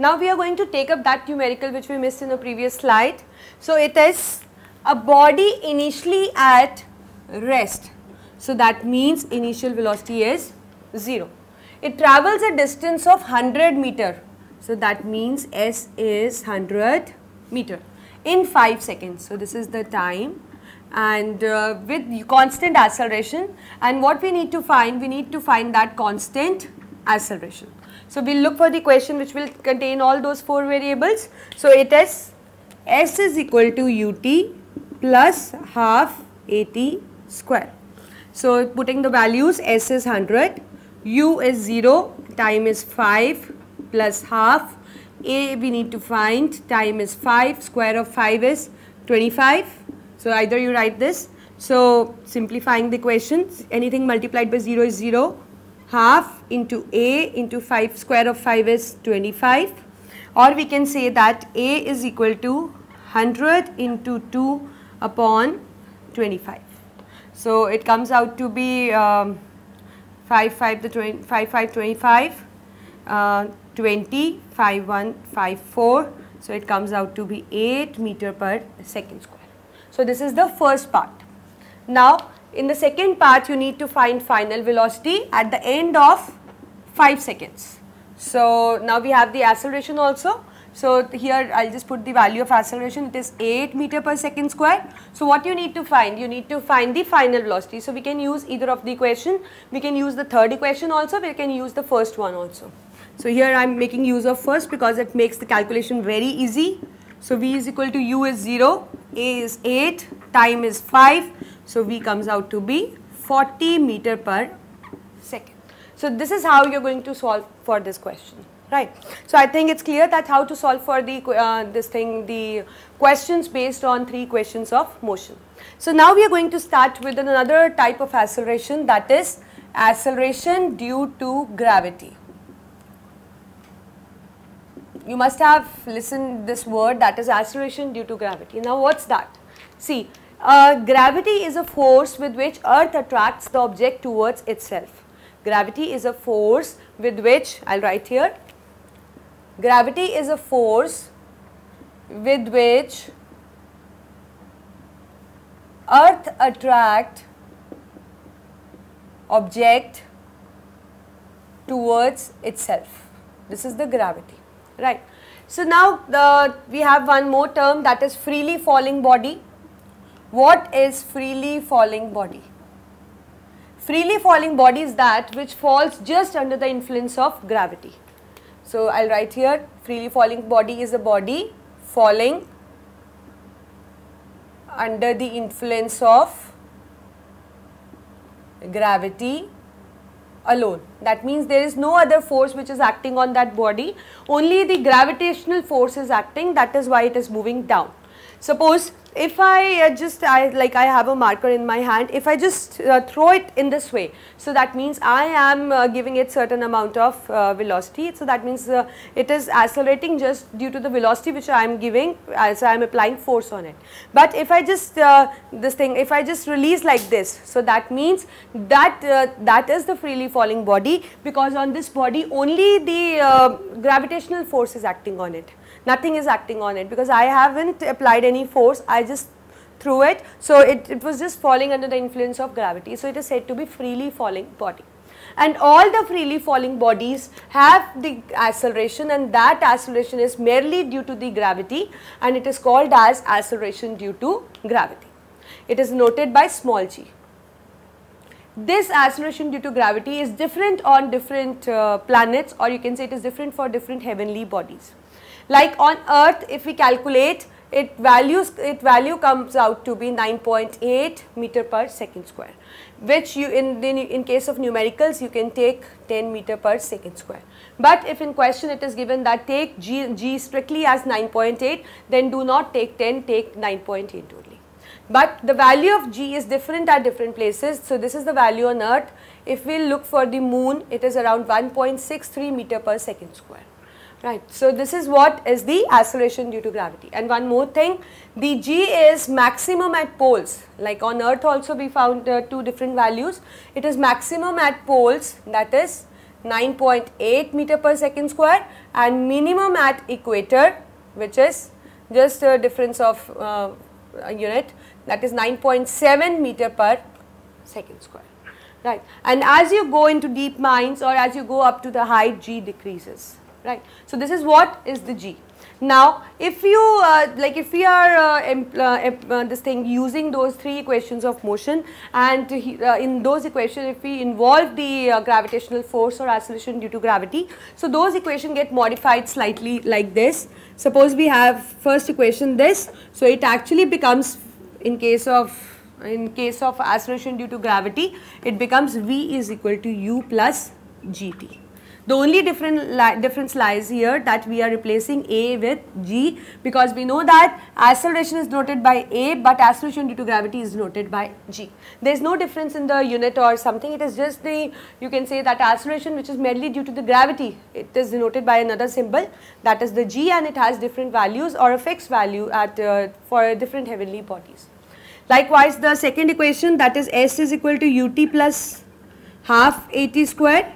Now we are going to take up that numerical which we missed in the previous slide. So it is a body initially at rest. So that means initial velocity is 0. It travels a distance of 100 meter. So that means S is 100 meter in 5 seconds. So this is the time and uh, with constant acceleration and what we need to find, we need to find that constant acceleration. So we'll look for the question which will contain all those four variables. So it is S is equal to ut plus half at square. So putting the values S is 100, U is 0, time is 5 plus half, A we need to find, time is 5, square of 5 is 25. So either you write this. So simplifying the equations, anything multiplied by 0 is 0, half into a into 5 square of 5 is 25 or we can say that a is equal to 100 into 2 upon 25. So it comes out to be um, 5 5 the 20, 5 5 25 uh, 20 5 1 5 4 so it comes out to be 8 meter per second square. So this is the first part. Now in the second part you need to find final velocity at the end of 5 seconds. So now we have the acceleration also. So here I will just put the value of acceleration it is 8 meter per second square. So what you need to find? You need to find the final velocity. So we can use either of the equation, we can use the third equation also, we can use the first one also. So here I am making use of first because it makes the calculation very easy. So V is equal to U is 0, A is 8, time is 5, so V comes out to be 40 meter per second. So this is how you are going to solve for this question, right. So I think it's clear that how to solve for the uh, this thing, the questions based on three questions of motion. So now we are going to start with another type of acceleration that is acceleration due to gravity. You must have listened this word that is acceleration due to gravity. Now what's that? See, uh, gravity is a force with which earth attracts the object towards itself. Gravity is a force with which, I will write here, gravity is a force with which earth attract object towards itself. This is the gravity, right. So now the, we have one more term that is freely falling body. What is freely falling body? Freely falling body is that which falls just under the influence of gravity. So, I will write here freely falling body is a body falling under the influence of gravity alone. That means there is no other force which is acting on that body, only the gravitational force is acting that is why it is moving down. Suppose if I uh, just I like I have a marker in my hand if I just uh, throw it in this way so that means I am uh, giving it certain amount of uh, velocity. So that means uh, it is accelerating just due to the velocity which I am giving as I am applying force on it. But if I just uh, this thing if I just release like this so that means that that is the freely falling body because on this body only the gravitational force is acting on it. Nothing is acting on it because I haven't applied any force, I just threw it. So, it, it was just falling under the influence of gravity. So, it is said to be freely falling body. And all the freely falling bodies have the acceleration and that acceleration is merely due to the gravity and it is called as acceleration due to gravity. It is noted by small g. This acceleration due to gravity is different on different uh, planets or you can say it is different for different heavenly bodies. Like on earth if we calculate it values it value comes out to be 9.8 meter per second square which you in, in in case of numericals you can take 10 meter per second square. But if in question it is given that take g, g strictly as 9.8 then do not take 10 take 9.8 only. But the value of g is different at different places. So, this is the value on earth. If we look for the moon it is around 1.63 meter per second square right. So, this is what is the acceleration due to gravity. And one more thing the g is maximum at poles. Like on earth also we found uh, two different values. It is maximum at poles that is 9.8 meter per second square and minimum at equator which is just a difference of uh, unit that is 9.7 meter per second square. Right. And as you go into deep mines or as you go up to the height g decreases right so this is what is the g now, if you uh, like if we are uh, uh, uh, this thing using those three equations of motion and uh, in those equations if we involve the gravitational force or acceleration due to gravity, so those equations get modified slightly like this. Suppose we have first equation this, so it actually becomes in case of in case of acceleration due to gravity, it becomes V is equal to U plus GT. The only different li difference lies here that we are replacing A with G because we know that acceleration is noted by A but acceleration due to gravity is noted by G. There is no difference in the unit or something it is just the you can say that acceleration which is merely due to the gravity it is denoted by another symbol that is the G and it has different values or a fixed value at uh, for different heavenly bodies. Likewise the second equation that is S is equal to ut plus half at squared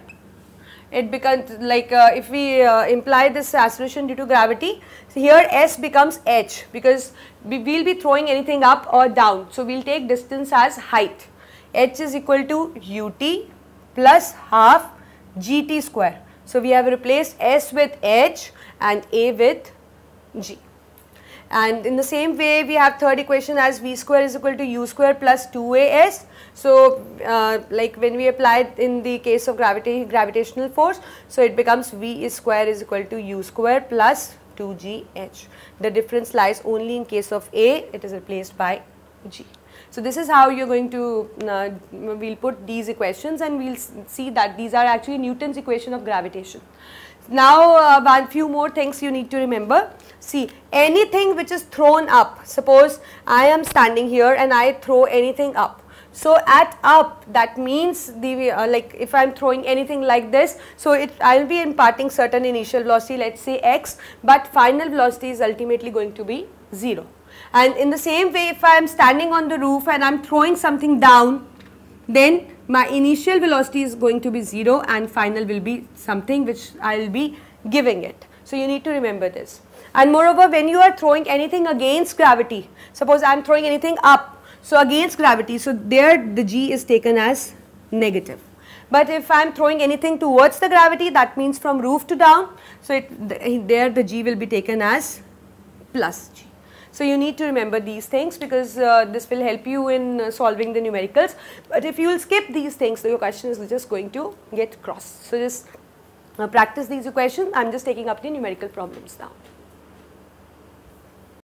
it becomes like uh, if we uh, imply this acceleration due to gravity so here s becomes h because we will be throwing anything up or down. So we'll take distance as height. H is equal to ut plus half gt square. So we have replaced s with h and a with g and in the same way we have third equation as v square is equal to u square plus 2as so, uh, like when we apply it in the case of gravity, gravitational force, so it becomes V square is equal to U square plus 2GH. The difference lies only in case of A, it is replaced by G. So, this is how you are going to, uh, we will put these equations and we will see that these are actually Newton's equation of gravitation. Now, uh, one few more things you need to remember. See, anything which is thrown up, suppose I am standing here and I throw anything up so at up that means the uh, like if I am throwing anything like this so it I will be imparting certain initial velocity let us say x but final velocity is ultimately going to be 0. And in the same way if I am standing on the roof and I am throwing something down then my initial velocity is going to be 0 and final will be something which I will be giving it. So you need to remember this. And moreover when you are throwing anything against gravity suppose I am throwing anything up so against gravity, so there the g is taken as negative. But if I am throwing anything towards the gravity, that means from roof to down, so it, the, there the g will be taken as plus g. So you need to remember these things because uh, this will help you in uh, solving the numericals. But if you will skip these things, your question is just going to get crossed. So just uh, practice these equations. I am just taking up the numerical problems now.